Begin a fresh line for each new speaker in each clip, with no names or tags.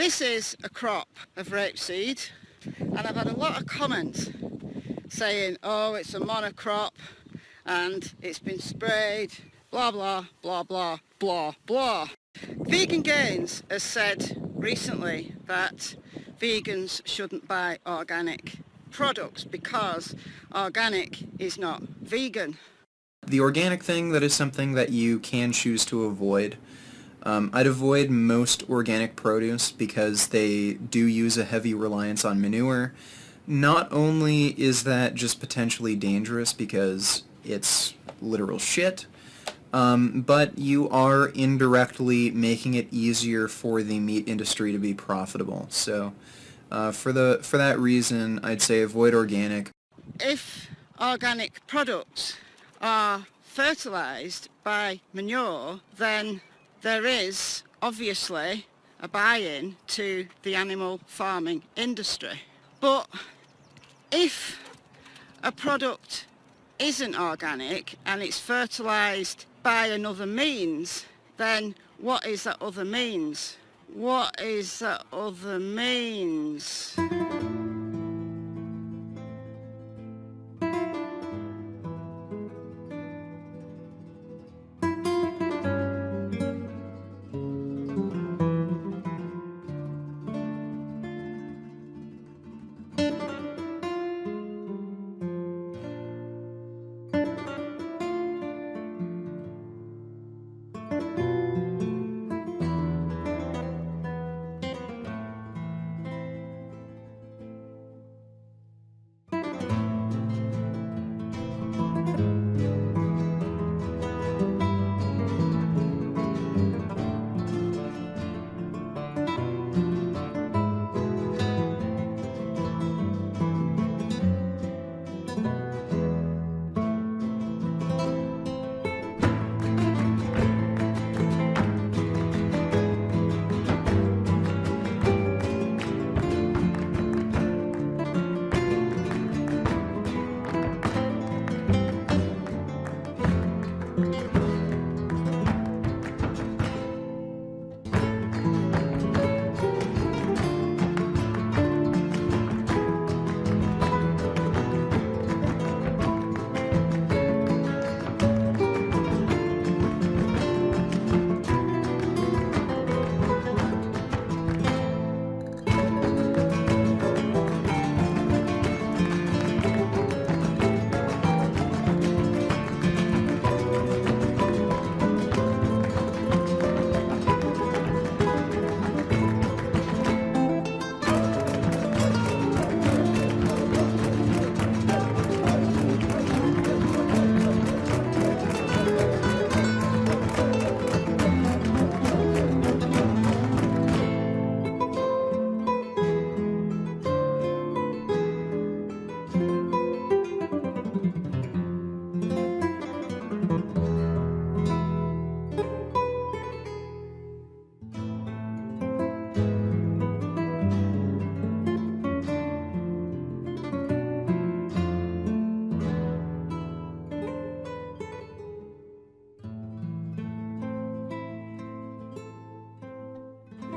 This is a crop of rapeseed and I've had a lot of comments saying, oh, it's a monocrop and it's been sprayed, blah, blah, blah, blah, blah, blah. Vegan Gains has said recently that vegans shouldn't buy organic products because organic is not vegan.
The organic thing, that is something that you can choose to avoid. Um, I'd avoid most organic produce because they do use a heavy reliance on manure. Not only is that just potentially dangerous because it's literal shit, um, but you are indirectly making it easier for the meat industry to be profitable. So uh, for the for that reason, I'd say avoid organic.
If organic products are fertilized by manure, then there is obviously a buy-in to the animal farming industry. But if a product isn't organic and it's fertilized by another means, then what is that other means? What is that other means?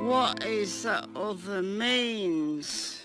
What is that other means?